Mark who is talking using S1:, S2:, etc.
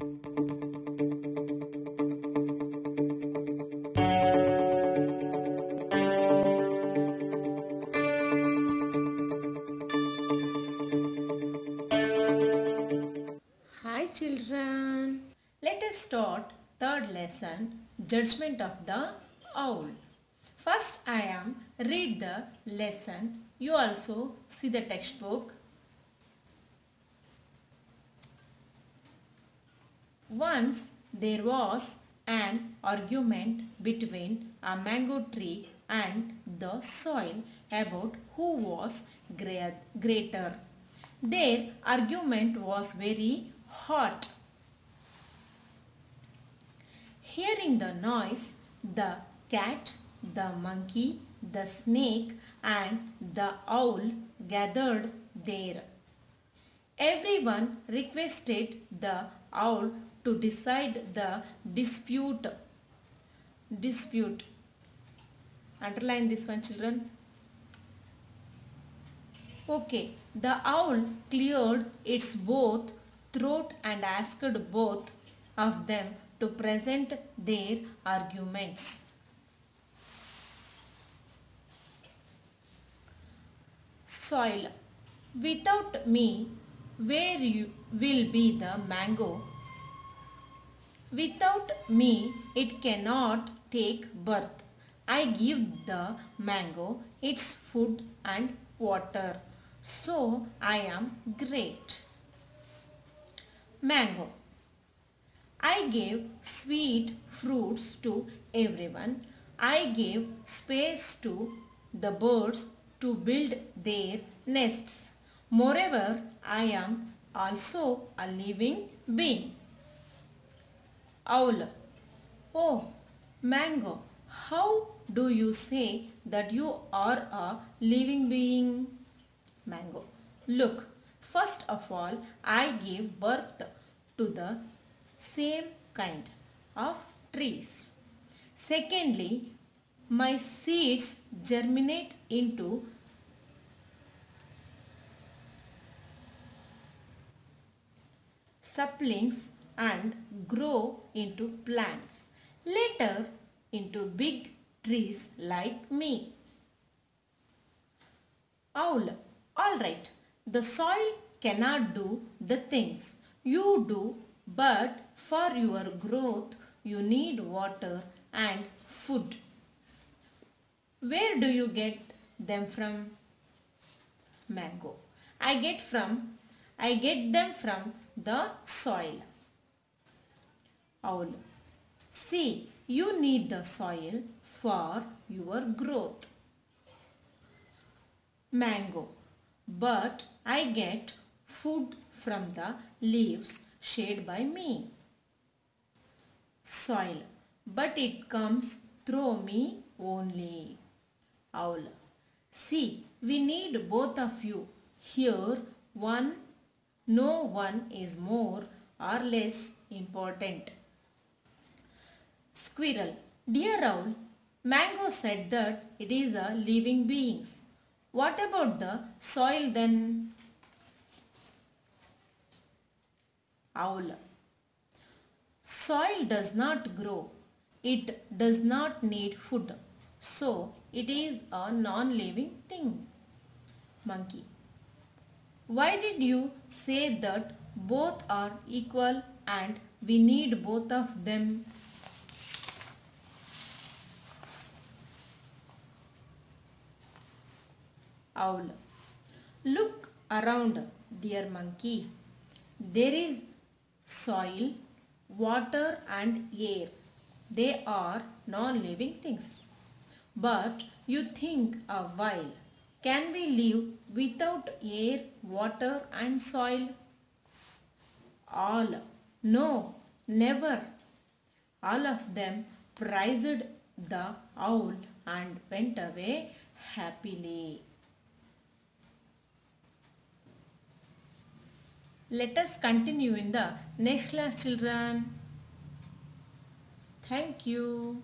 S1: Hi children. Let us start third lesson judgment of the owl. First I am read the lesson. You also see the textbook. Once there was an argument between a mango tree and the soil about who was greater. Their argument was very hot. Hearing the noise, the cat, the monkey, the snake and the owl gathered there. Everyone requested the owl to decide the dispute. Dispute. Underline this one children. Okay, the owl cleared its both throat and asked both of them to present their arguments. Soil. Without me, where you will be the mango? Without me, it cannot take birth. I give the mango its food and water. So I am great. Mango. I gave sweet fruits to everyone. I gave space to the birds to build their nests. Moreover, I am also a living being. Owl. Oh, mango, how do you say that you are a living being? Mango. Look, first of all, I gave birth to the same kind of trees. Secondly, my seeds germinate into saplings and grow into plants. Later into big trees like me. Owl. Alright, the soil cannot do the things you do but for your growth you need water and food. Where do you get them from? Mango. I get from I get them from the soil. Owl. See, you need the soil for your growth. Mango. But I get food from the leaves shed by me. Soil. But it comes through me only. Owl. See, we need both of you. Here, one, no one is more or less important. Squirrel. Dear Owl, Mango said that it is a living beings. What about the soil then? Owl. Soil does not grow. It does not need food. So it is a non-living thing. Monkey. Why did you say that both are equal and we need both of them? Owl. Look around, dear monkey. There is soil, water and air. They are non-living things. But you think a while. Can we live without air, water and soil? All. No, never. All of them prized the owl and went away happily. Let us continue in the next class children. Thank you.